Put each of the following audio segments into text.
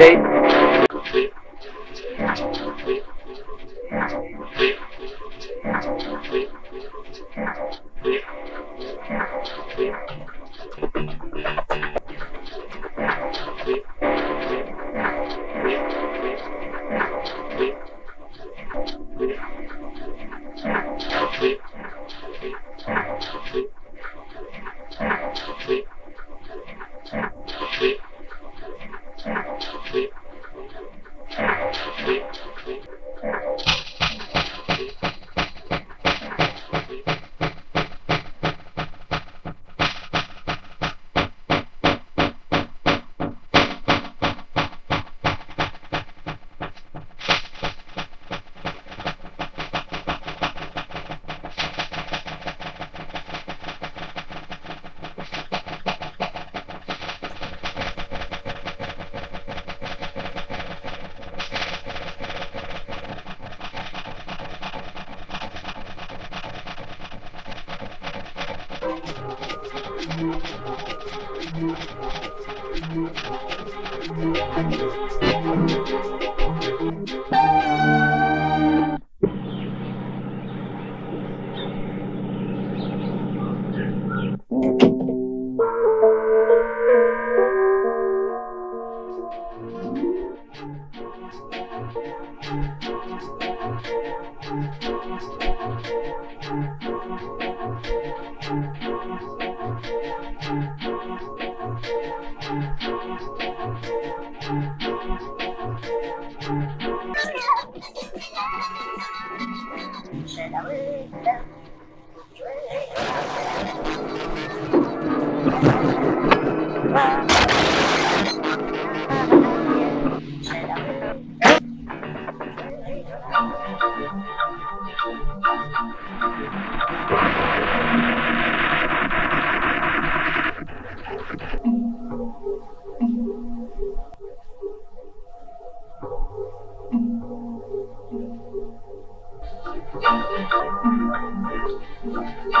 Okay? Thank you. Thank you.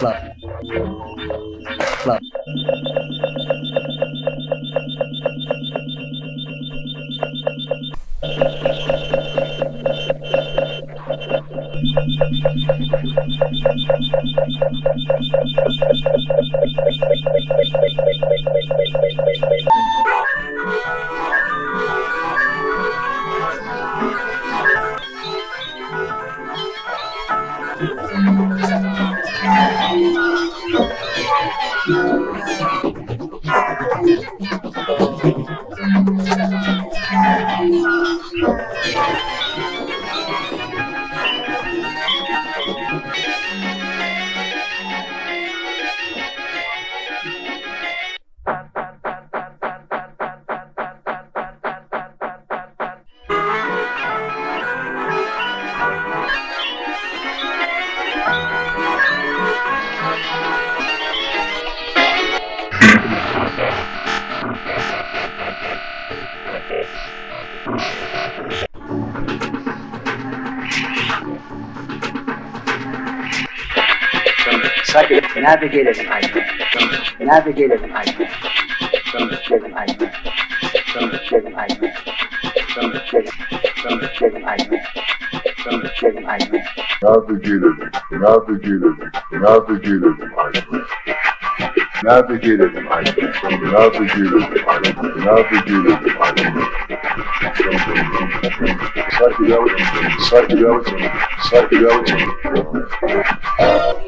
Love. Love. Club. Club. Navigated in Iceland. Navigated in Iceland. Live in Iceland. Live in Iceland. Live in Iceland. Live in Iceland. navigated, navigated, navigated in Iceland. Navigated in Iceland, navigated in Iceland, navigated in Iceland. Psychedelic, psychedelic, psychedelic.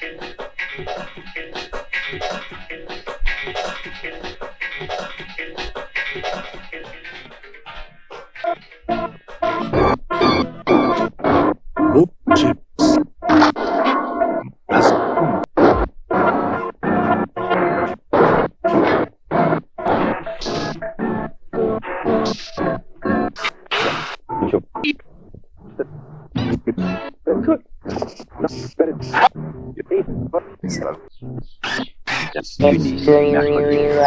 Thank you. Mercredi.